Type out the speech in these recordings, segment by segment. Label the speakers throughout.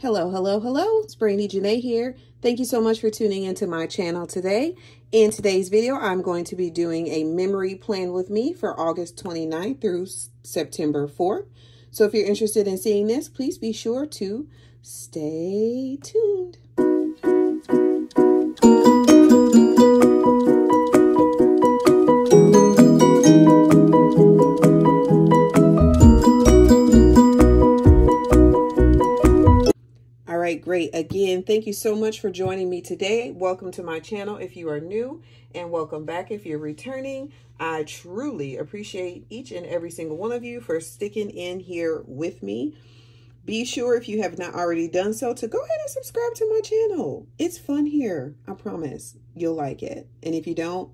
Speaker 1: Hello, hello, hello. It's Brandi Janei here. Thank you so much for tuning into my channel today. In today's video, I'm going to be doing a memory plan with me for August 29th through September 4th. So if you're interested in seeing this, please be sure to stay tuned. Right, great. Again, thank you so much for joining me today. Welcome to my channel if you are new and welcome back if you're returning. I truly appreciate each and every single one of you for sticking in here with me. Be sure if you have not already done so to go ahead and subscribe to my channel. It's fun here. I promise you'll like it. And if you don't,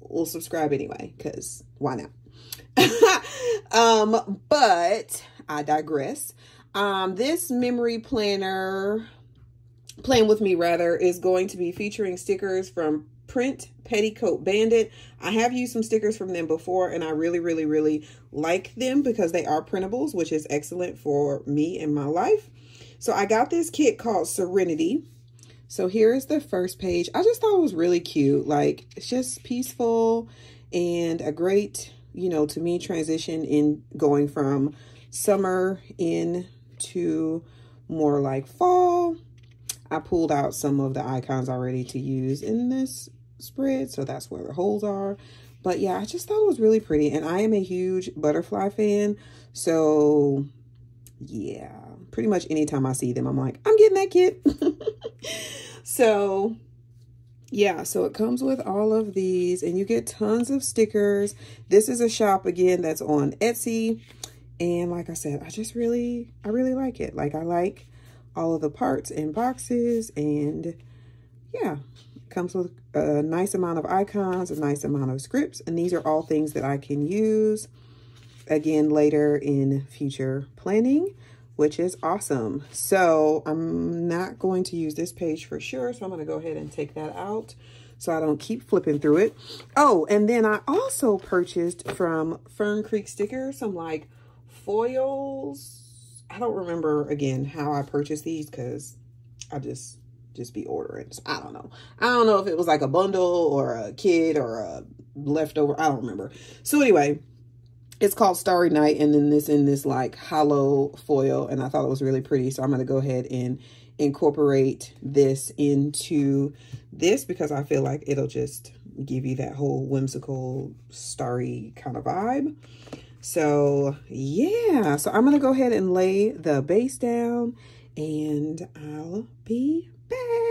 Speaker 1: we'll subscribe anyway because why not? um, but I digress. Um, this memory planner, playing with me rather, is going to be featuring stickers from Print Petticoat Bandit. I have used some stickers from them before and I really, really, really like them because they are printables, which is excellent for me in my life. So I got this kit called Serenity. So here's the first page. I just thought it was really cute. Like, it's just peaceful and a great, you know, to me, transition in going from summer in to more like fall. I pulled out some of the icons already to use in this spread. So that's where the holes are. But yeah, I just thought it was really pretty. And I am a huge butterfly fan. So yeah, pretty much anytime I see them, I'm like, I'm getting that kit. so yeah, so it comes with all of these and you get tons of stickers. This is a shop again that's on Etsy. And like I said, I just really, I really like it. Like I like all of the parts and boxes and yeah, it comes with a nice amount of icons, a nice amount of scripts. And these are all things that I can use again later in future planning, which is awesome. So I'm not going to use this page for sure. So I'm going to go ahead and take that out so I don't keep flipping through it. Oh, and then I also purchased from Fern Creek Stickers some like foils. I don't remember, again, how I purchased these because I just just be ordering. So I don't know. I don't know if it was like a bundle or a kit or a leftover. I don't remember. So anyway, it's called Starry Night and then this in this like hollow foil and I thought it was really pretty. So I'm going to go ahead and incorporate this into this because I feel like it'll just give you that whole whimsical starry kind of vibe. So yeah, so I'm going to go ahead and lay the base down and I'll be back.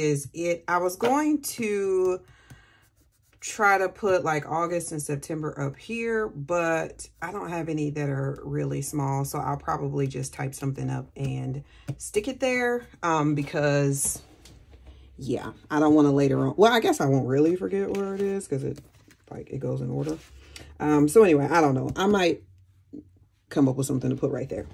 Speaker 1: Is it. I was going to try to put like August and September up here, but I don't have any that are really small. So I'll probably just type something up and stick it there um, because yeah, I don't want to later on. Well, I guess I won't really forget where it is because it like it goes in order. Um, so anyway, I don't know. I might come up with something to put right there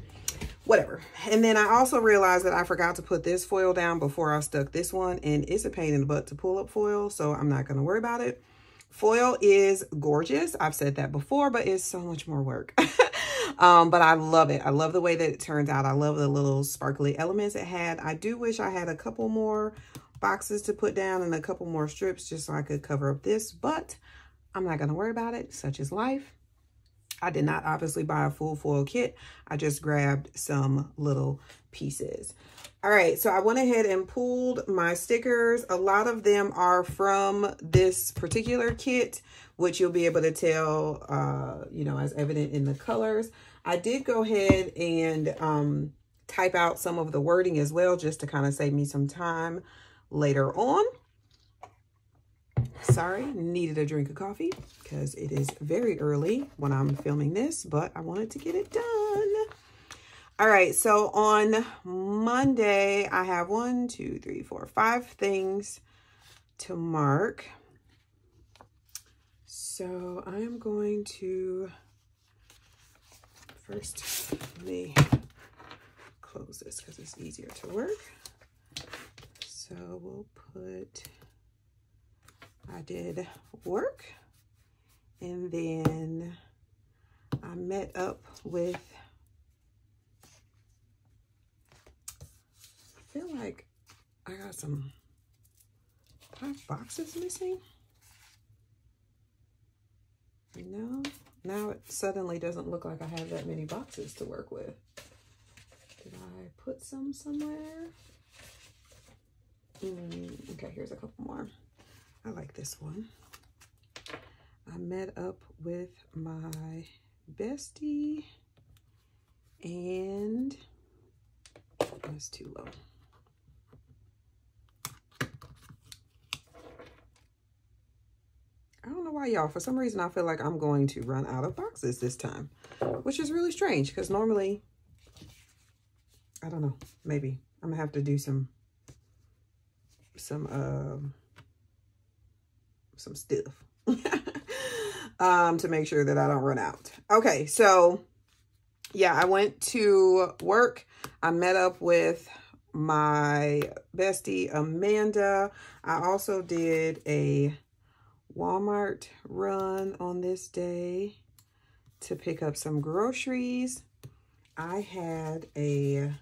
Speaker 1: whatever. And then I also realized that I forgot to put this foil down before I stuck this one. And it's a pain in the butt to pull up foil, so I'm not going to worry about it. Foil is gorgeous. I've said that before, but it's so much more work. um, but I love it. I love the way that it turns out. I love the little sparkly elements it had. I do wish I had a couple more boxes to put down and a couple more strips just so I could cover up this, but I'm not going to worry about it. Such is life. I did not obviously buy a full foil kit. I just grabbed some little pieces. All right, so I went ahead and pulled my stickers. A lot of them are from this particular kit, which you'll be able to tell, uh, you know, as evident in the colors. I did go ahead and um, type out some of the wording as well, just to kind of save me some time later on. Sorry, needed a drink of coffee because it is very early when I'm filming this, but I wanted to get it done. All right, so on Monday, I have one, two, three, four, five things to mark. So I'm going to first let me close this because it's easier to work. So we'll put, I did work and then I met up with I feel like I got some five boxes missing. No, now it suddenly doesn't look like I have that many boxes to work with. Did I put some somewhere? Mm, okay, here's a couple more. I like this one. I met up with my bestie and that's too low. I don't know why y'all, for some reason I feel like I'm going to run out of boxes this time, which is really strange because normally, I don't know, maybe I'm gonna have to do some, some, um, some stuff um, to make sure that I don't run out. Okay, so yeah, I went to work. I met up with my bestie, Amanda. I also did a Walmart run on this day to pick up some groceries. I had a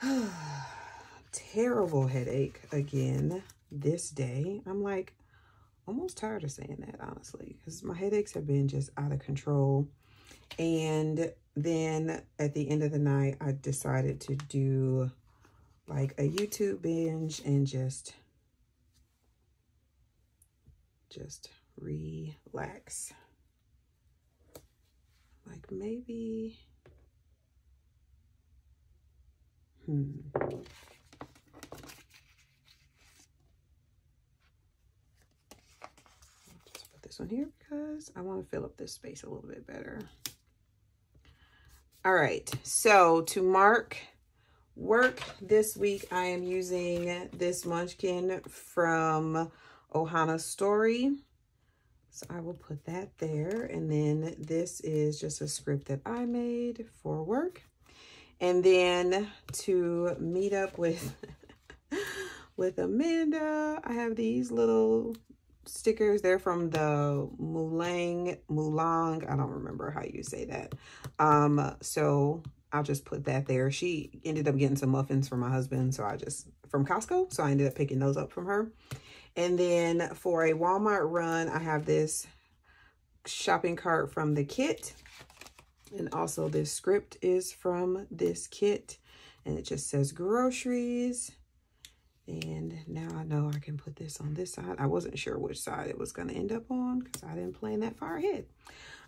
Speaker 1: terrible headache again this day. I'm like almost tired of saying that, honestly, because my headaches have been just out of control. And then at the end of the night, I decided to do like a YouTube binge and just just relax. Like maybe, hmm. Just put this on here because I want to fill up this space a little bit better. All right, so to mark work this week, I am using this munchkin from Ohana Story. So I will put that there. And then this is just a script that I made for work. And then to meet up with, with Amanda, I have these little stickers. They're from the Mulang, Mulang. I don't remember how you say that. Um, so I'll just put that there. She ended up getting some muffins for my husband. So I just, from Costco. So I ended up picking those up from her. And then for a Walmart run, I have this shopping cart from the kit. And also this script is from this kit. And it just says groceries. And now I know I can put this on this side. I wasn't sure which side it was going to end up on because I didn't plan that far ahead.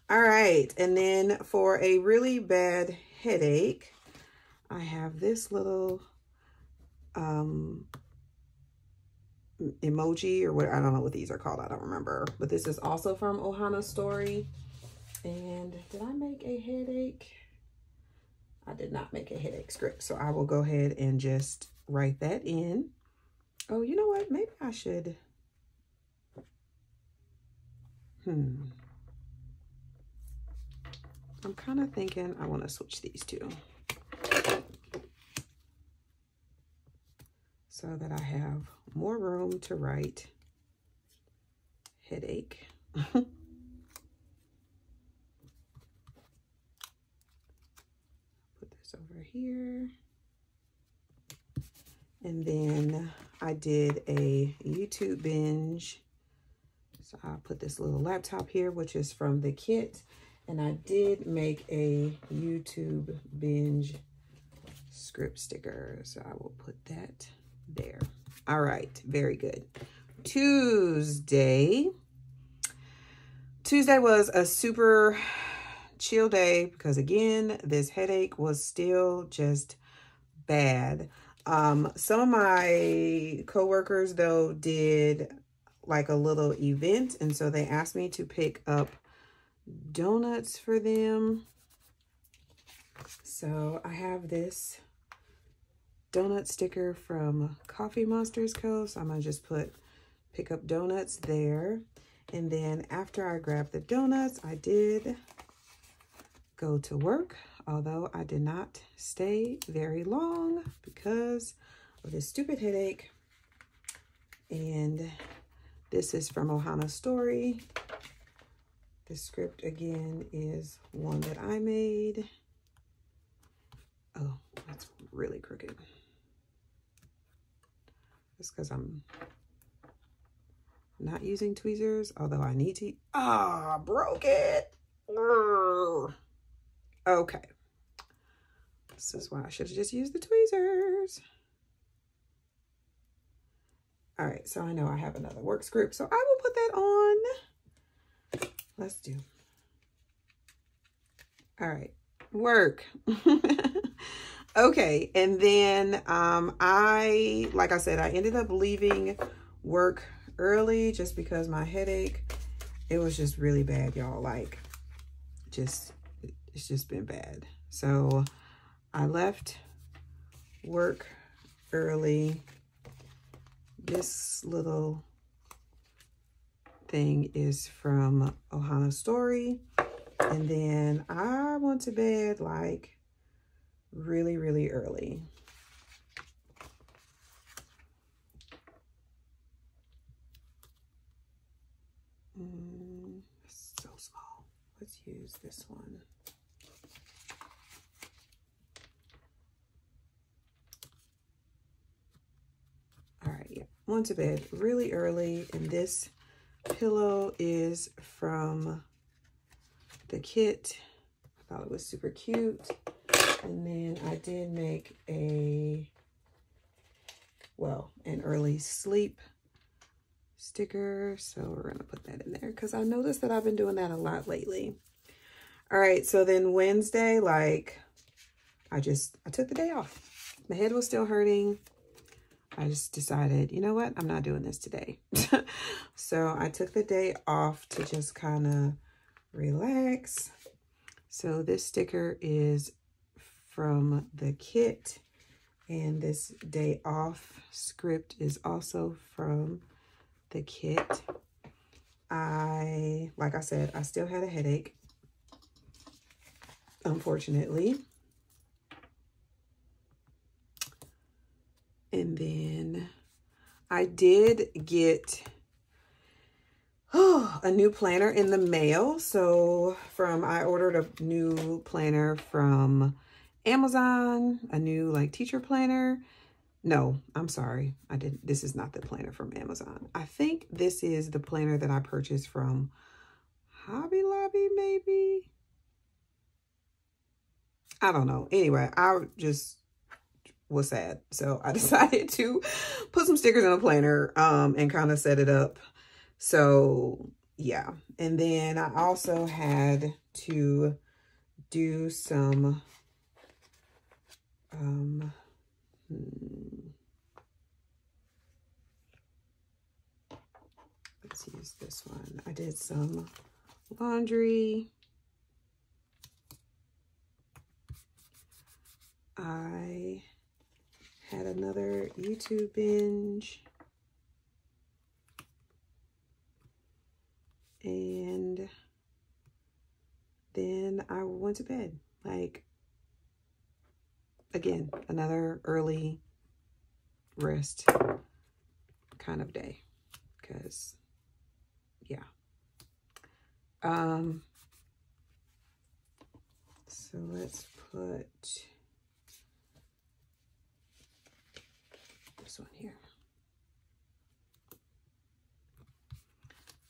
Speaker 1: All right. And then for a really bad headache, I have this little um, emoji or what I don't know what these are called. I don't remember. But this is also from Ohana Story. And did I make a headache? I did not make a headache script. So I will go ahead and just write that in. Oh, you know what? Maybe I should. Hmm. I'm kind of thinking I want to switch these two. So that I have more room to write headache. Put this over here. And then I did a YouTube binge. So I'll put this little laptop here, which is from the kit. And I did make a YouTube binge script sticker. So I will put that there. All right, very good. Tuesday. Tuesday was a super chill day because again, this headache was still just bad. Um, some of my coworkers though did like a little event and so they asked me to pick up donuts for them. So I have this donut sticker from Coffee Monsterz Co. So I'm to just put pick up donuts there. And then after I grabbed the donuts, I did go to work, although I did not stay very long because of this stupid headache. And this is from Ohana Story. The script again is one that I made. Oh, that's really crooked. Just because I'm not using tweezers, although I need to. Ah, oh, broke it. Okay. This is why I should have just used the tweezers. All right, so I know I have another work script, so I will put that on. Let's do. All right, work. okay, and then um, I, like I said, I ended up leaving work early just because my headache, it was just really bad, y'all. Like, just, it's just been bad. So I left work early. This little thing is from Ohana Story. And then I went to bed like really, really early. Mm, so small. Let's use this one. All right, yeah. Went to bed really early, and this pillow is from the kit. I thought it was super cute. And then I did make a, well, an early sleep sticker. So we're going to put that in there because I noticed that I've been doing that a lot lately. All right, so then Wednesday, like, I just, I took the day off. My head was still hurting. I just decided, you know what? I'm not doing this today. so I took the day off to just kind of relax. So this sticker is from the kit. And this day off script is also from the kit. I, like I said, I still had a headache, unfortunately. And then I did get oh, a new planner in the mail. So from, I ordered a new planner from Amazon, a new like teacher planner. No, I'm sorry. I didn't. This is not the planner from Amazon. I think this is the planner that I purchased from Hobby Lobby, maybe. I don't know. Anyway, I just was sad. So I decided to put some stickers in a planner um, and kind of set it up. So yeah. And then I also had to do some um, hmm. let's use this one. I did some laundry. I had another YouTube binge. And then I went to bed. Like, again, another early rest kind of day. Because, yeah. Um, so let's put one here.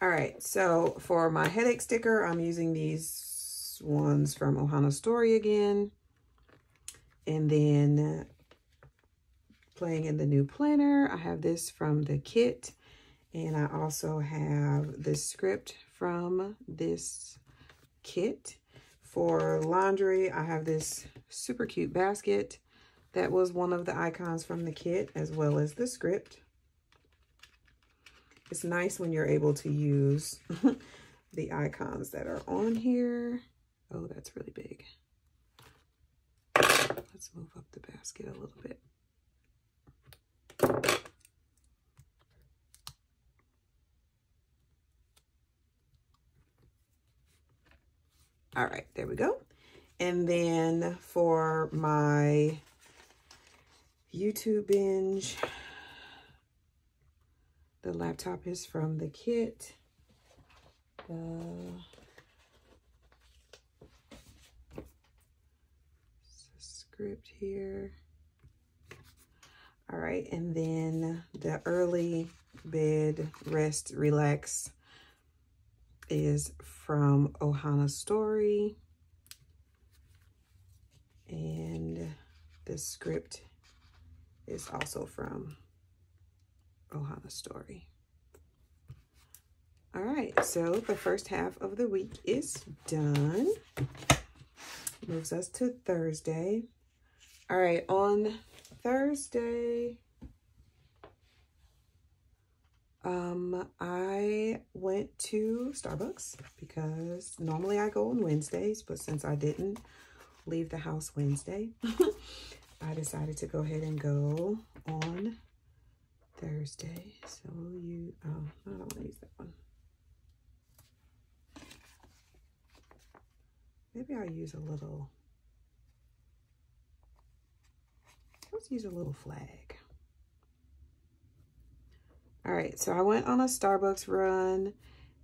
Speaker 1: All right, so for my headache sticker, I'm using these ones from Ohana Story again. And then uh, playing in the new planner, I have this from the kit. And I also have the script from this kit. For laundry, I have this super cute basket. That was one of the icons from the kit, as well as the script. It's nice when you're able to use the icons that are on here. Oh, that's really big. Let's move up the basket a little bit. All right, there we go. And then for my YouTube binge, the laptop is from the kit. The script here. All right, and then the early bed rest relax is from Ohana Story. And the script is also from Ohana Story. All right, so the first half of the week is done. Moves us to Thursday. All right, on Thursday, um, I went to Starbucks because normally I go on Wednesdays, but since I didn't leave the house Wednesday, I decided to go ahead and go on Thursday. So you, oh, I don't want to use that one. Maybe I'll use a little, let's use a little flag. All right, so I went on a Starbucks run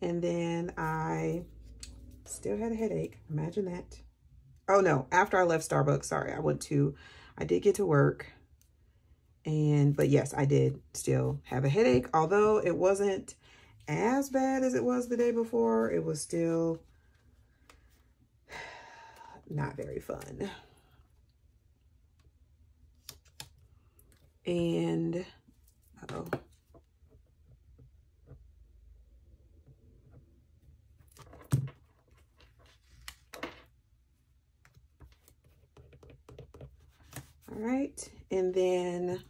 Speaker 1: and then I still had a headache. Imagine that. Oh no, after I left Starbucks, sorry, I went to, I did get to work. And, but yes, I did still have a headache. Although it wasn't as bad as it was the day before, it was still not very fun. And, uh oh All right. And then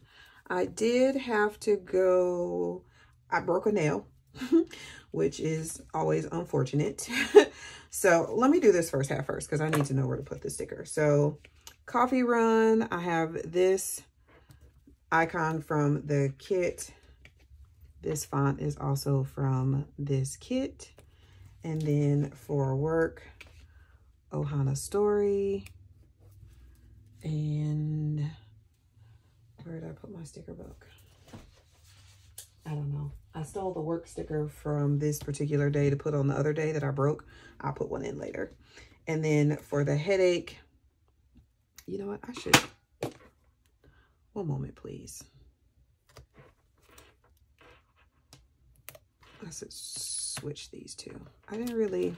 Speaker 1: I did have to go, I broke a nail, which is always unfortunate. so let me do this first half first because I need to know where to put the sticker. So coffee run, I have this icon from the kit. This font is also from this kit. And then for work, Ohana Story. And where did I put my sticker book? I don't know. I stole the work sticker from this particular day to put on the other day that I broke. I'll put one in later. And then for the headache, you know what? I should. One moment, please. I should switch these two. I didn't really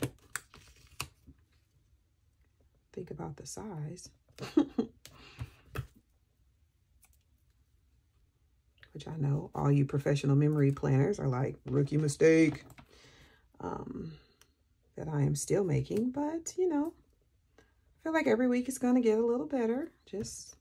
Speaker 1: think about the size. Which I know all you professional memory planners are like, rookie mistake. Um, that I am still making, but you know, I feel like every week is going to get a little better. Just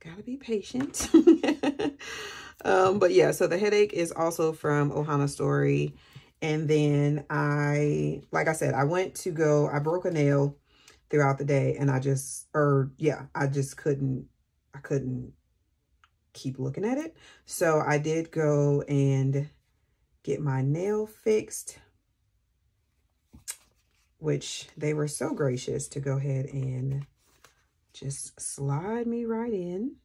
Speaker 1: got to be patient. um, but yeah, so the headache is also from Ohana Story. And then I, like I said, I went to go, I broke a nail throughout the day and I just, or yeah, I just couldn't, I couldn't keep looking at it. So I did go and get my nail fixed, which they were so gracious to go ahead and just slide me right in.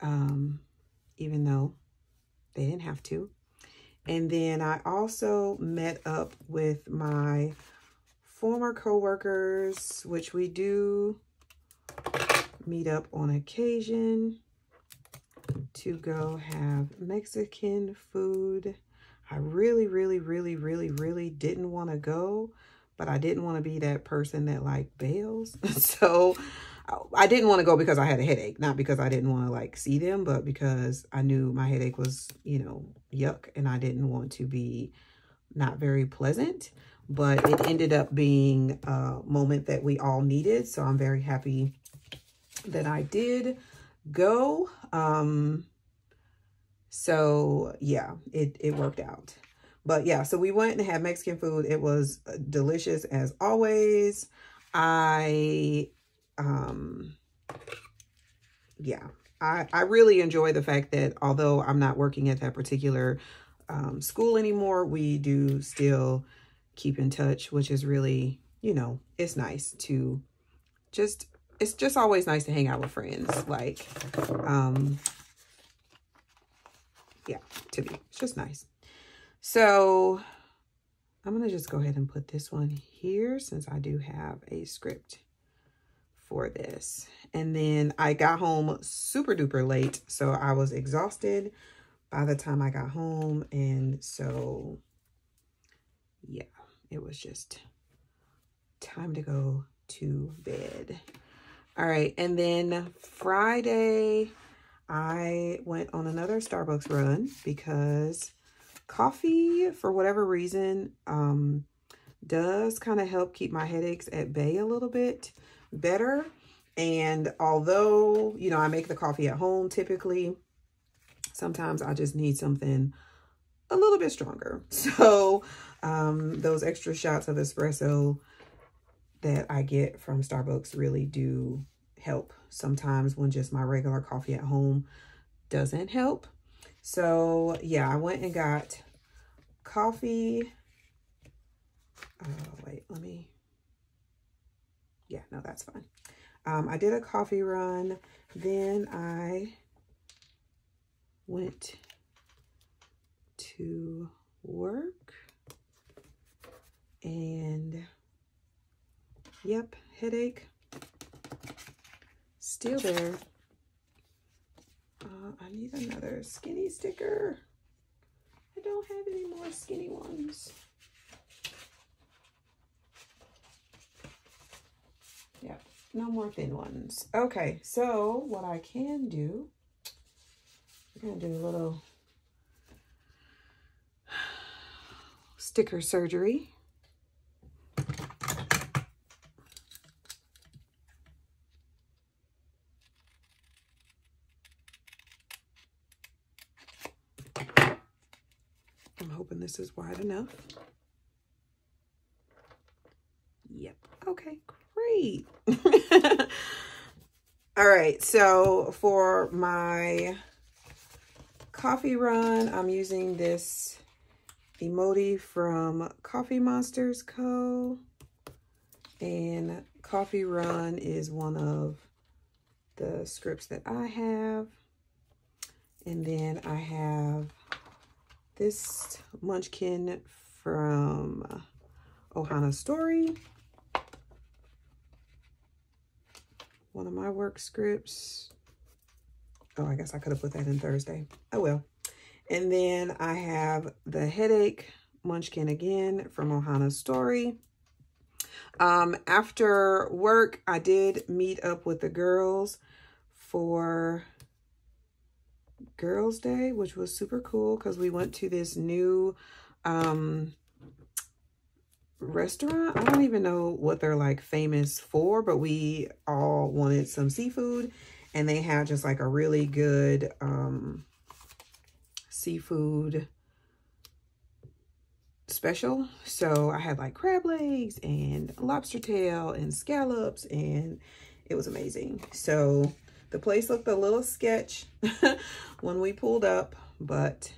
Speaker 1: Um, even though they didn't have to. And then I also met up with my former co-workers, which we do meet up on occasion. to go have Mexican food. I really, really, really, really, really didn't want to go, but I didn't want to be that person that like bails. so I didn't want to go because I had a headache, not because I didn't want to like see them, but because I knew my headache was, you know, yuck and I didn't want to be not very pleasant, but it ended up being a moment that we all needed. So I'm very happy that I did go. Um, so yeah, it, it worked out. But yeah, so we went and had Mexican food. It was delicious as always. I, um, yeah, I, I really enjoy the fact that although I'm not working at that particular um, school anymore, we do still keep in touch, which is really, you know, it's nice to just, it's just always nice to hang out with friends. Like, um, yeah, to me, it's just nice. So I'm going to just go ahead and put this one here since I do have a script for this. And then I got home super duper late. So I was exhausted by the time I got home. And so, yeah, it was just time to go to bed. All right. And then Friday, I went on another Starbucks run because coffee, for whatever reason, um, does kind of help keep my headaches at bay a little bit better. And although, you know, I make the coffee at home typically, sometimes I just need something a little bit stronger. So um, those extra shots of espresso that I get from Starbucks really do help sometimes when just my regular coffee at home doesn't help. So yeah, I went and got coffee. Oh, wait, let me, yeah, no, that's fine. Um, I did a coffee run. Then I went to work and yep, headache still there. Uh, I need another skinny sticker. I don't have any more skinny ones. Yep, no more thin ones. Okay, so what I can do, we're going to do a little sticker surgery. I'm hoping this is wide enough. Yep. Okay, great. All right, so for my coffee run, I'm using this emoji from Coffee Monsterz Co. And Coffee Run is one of the scripts that I have. And then I have this munchkin from Ohana Story. One of my work scripts. Oh, I guess I could have put that in Thursday. Oh, well. And then I have the Headache Munchkin again from Ohana's Story. Um, after work, I did meet up with the girls for Girls Day, which was super cool because we went to this new um, restaurant. I don't even know what they're like famous for, but we all wanted some seafood and they had just like a really good um, seafood special. So I had like crab legs and lobster tail and scallops and it was amazing. So the place looked a little sketch when we pulled up, but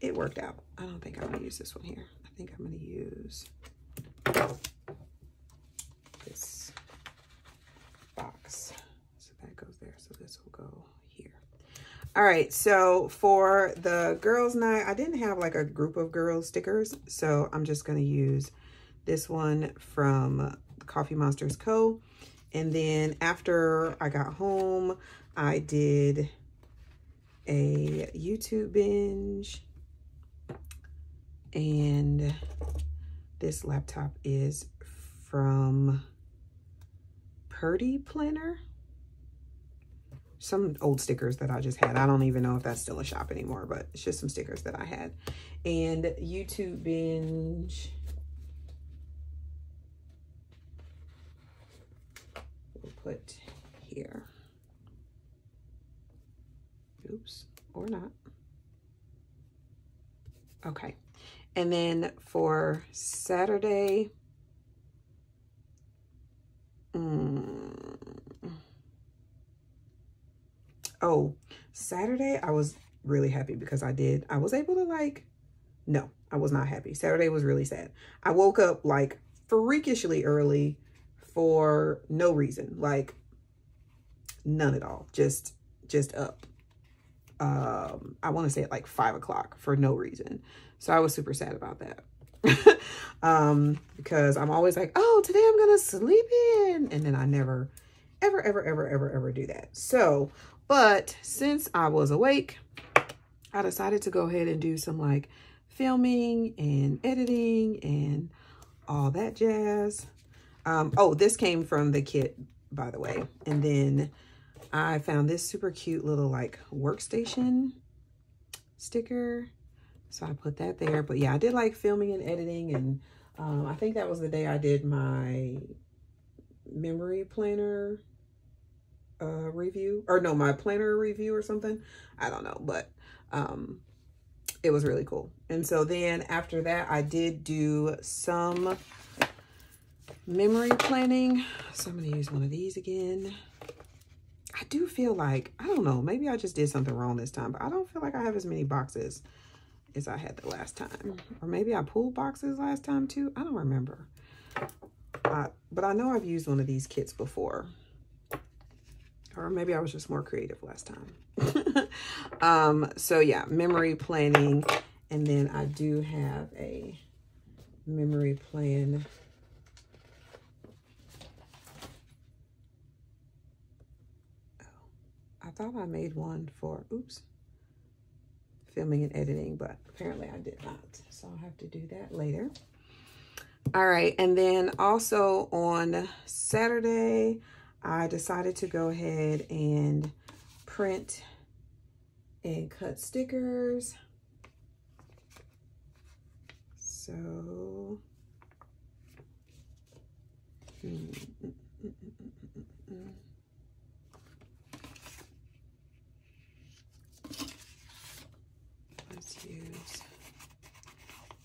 Speaker 1: it worked out. I don't think I'm to use this one here. I think I'm to use this box. So that goes there. So this will go here. All right. So for the girls night, I didn't have like a group of girls stickers. So I'm just going to use this one from Coffee Monsterz Co. And then after I got home, I did a YouTube binge. And this laptop is from Purdee Planner. Some old stickers that I just had. I don't even know if that's still a shop anymore, but it's just some stickers that I had. And YouTube binge. We'll put here. Oops, or not. Okay. And then for Saturday, mm, oh, Saturday, I was really happy because I did, I was able to like, no, I was not happy. Saturday was really sad. I woke up like freakishly early for no reason, like none at all, just, just up um, I want to say at like five o'clock for no reason. So I was super sad about that. um, because I'm always like, oh, today I'm going to sleep in. And then I never, ever, ever, ever, ever, ever do that. So, but since I was awake, I decided to go ahead and do some like filming and editing and all that jazz. Um, oh, this came from the kit, by the way. And then I found this super cute little like workstation sticker. So I put that there. But yeah, I did like filming and editing. And um, I think that was the day I did my memory planner uh, review. Or no, my planner review or something. I don't know. But um, it was really cool. And so then after that, I did do some memory planning. So I'm going to use one of these again. I do feel like, I don't know, maybe I just did something wrong this time, but I don't feel like I have as many boxes as I had the last time. Or maybe I pulled boxes last time too. I don't remember. Uh, but I know I've used one of these kits before. Or maybe I was just more creative last time. um, so yeah, memory planning. And then I do have a memory plan I thought I made one for, oops, filming and editing, but apparently I did not. So I'll have to do that later. All right, and then also on Saturday, I decided to go ahead and print and cut stickers. So, mm, mm,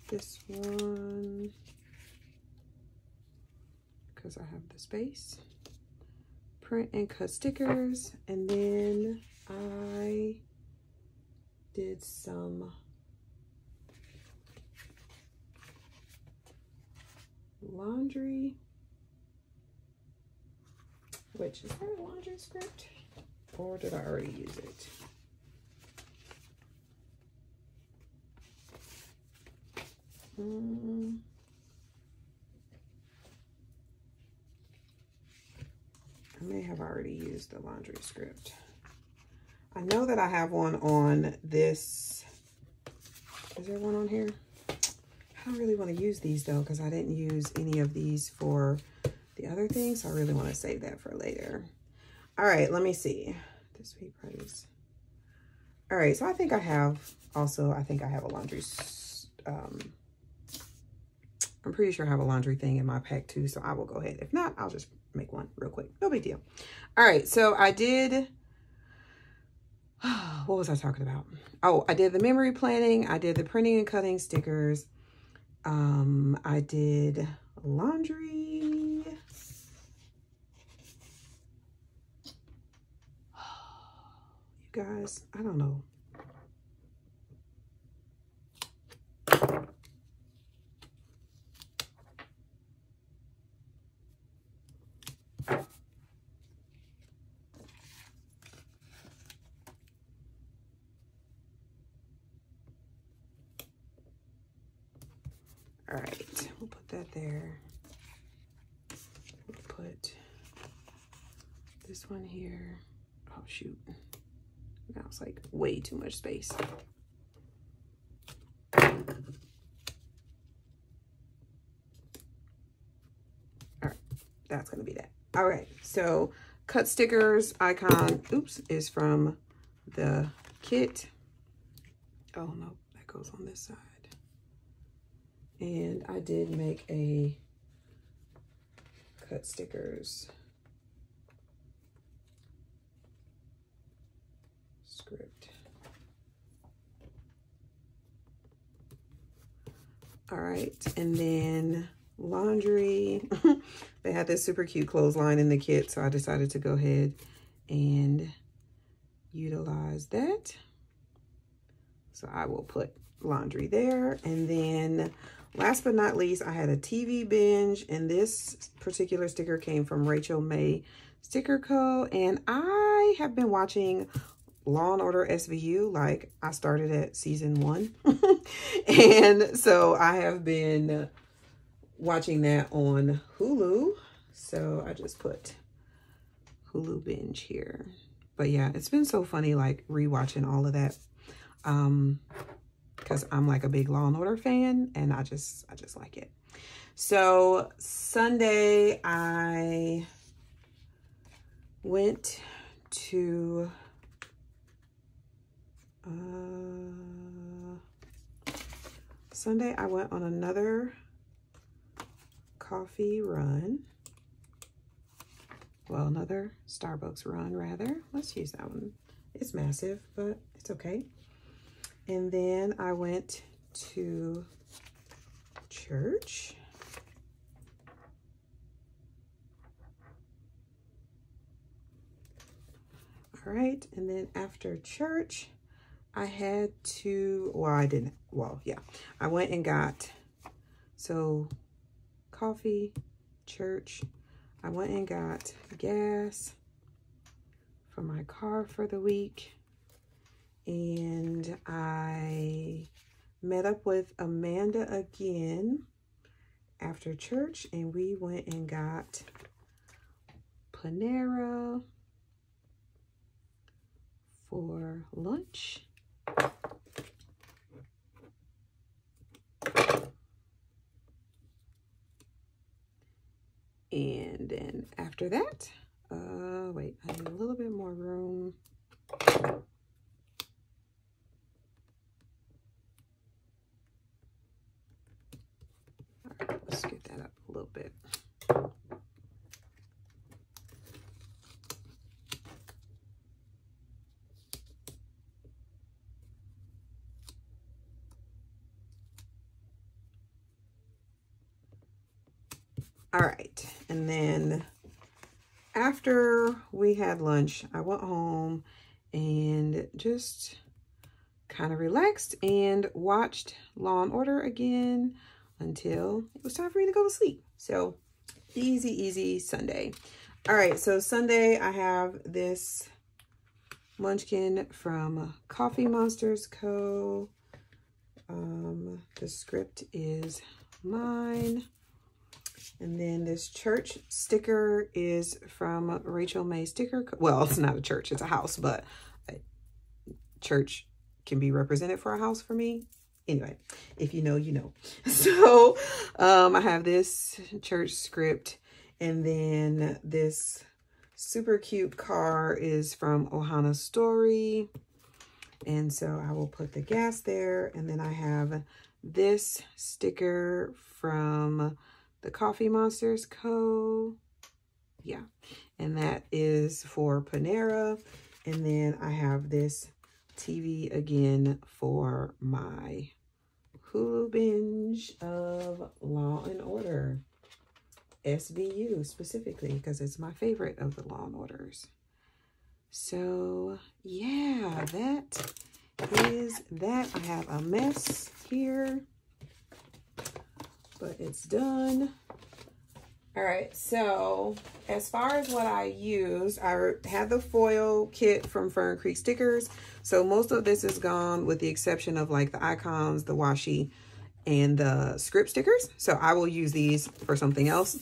Speaker 1: this one because I have the space. Print and cut stickers. And then I did some laundry. Which, is there a laundry script? Or did I already use it? Mm. I may have already used the laundry script. I know that I have one on this. Is there one on here? I don't really want to use these though because I didn't use any of these for the other things. So I really want to save that for later. All right, let me see. This week price. All right, so I think I have also, I think I have a laundry um, I'm pretty sure I have a laundry thing in my pack too, so I will go ahead. If not, I'll just make one real quick. No big deal. All right, so I did, what was I talking about? Oh, I did the memory planning. I did the printing and cutting stickers. Um, I did laundry. You guys, I don't know. All right, we'll put that there. We'll put this one here. Oh, shoot. That was like way too much space. All right, that's gonna be that. All right, so cut stickers icon, oops, is from the kit. Oh no, that goes on this side. And I did make a cut stickers script. All right, and then laundry. they had this super cute clothesline in the kit, so I decided to go ahead and utilize that. So I will put laundry there. And then last but not least, I had a TV binge, and this particular sticker came from Rachel May Sticker Co. And I have been watching Law and Order SVU. Like I started at season one. and so I have been watching that on Hulu. So I just put Hulu binge here. But yeah, it's been so funny like rewatching all of that. Um because I'm like a big Law and Order fan and I just I just like it. So Sunday I went to uh, Sunday, I went on another coffee run. Well, another Starbucks run, rather. Let's use that one. It's massive, but it's okay. And then I went to church. All right, and then after church, I had to, well, I didn't, well, yeah. I went and got, so coffee, church. I went and got gas for my car for the week. And I met up with Amanda again after church and we went and got Panera for lunch. And then after that, uh, wait, I need a little bit more room. Right, let's get that up a little bit. All right. And then after we had lunch, I went home and just kind of relaxed and watched Law and Order again until it was time for me to go to sleep. So easy, easy Sunday. All right, so Sunday I have this munchkin from Coffee Monsterz Co. Um, the script is mine. And then this church sticker is from Rachel May Sticker. Well, it's not a church, it's a house, but a church can be represented for a house for me. Anyway, if you know, you know. So um, I have this church script and then this super cute car is from Ohana Story. And so I will put the gas there. And then I have this sticker from the Coffee Monsterz Co. Yeah, and that is for Panera. And then I have this TV again for my Hulu binge of Law and Order. SVU specifically because it's my favorite of the Law and Orders. So yeah, that is that. I have a mess here but it's done. All right, so as far as what I used, I had the foil kit from Fern Creek Stickers. So most of this is gone with the exception of like the icons, the washi, and the script stickers. So I will use these for something else.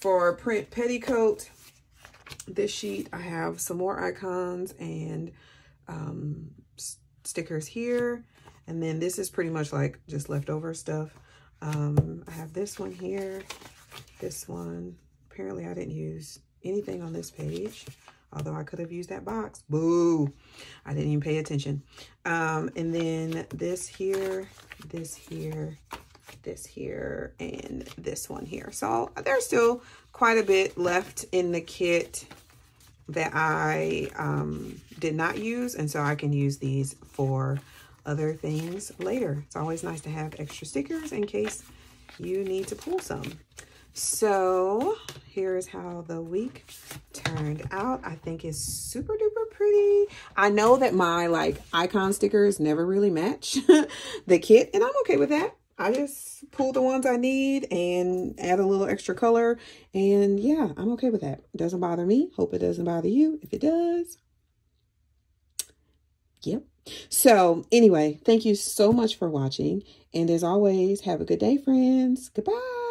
Speaker 1: For print petticoat, this sheet, I have some more icons and um, stickers here. And then this is pretty much like just leftover stuff. Um, I have this one here, this one. Apparently I didn't use anything on this page, although I could have used that box. Boo! I didn't even pay attention. Um, and then this here, this here, this here, and this one here. So there's still quite a bit left in the kit that I um, did not use. And so I can use these for other things later. It's always nice to have extra stickers in case you need to pull some. So here's how the week turned out. I think is super duper pretty. I know that my like icon stickers never really match the kit and I'm okay with that. I just pull the ones I need and add a little extra color. And yeah, I'm okay with that. It doesn't bother me. Hope it doesn't bother you. If it does, yep. So anyway, thank you so much for watching. And as always, have a good day, friends. Goodbye.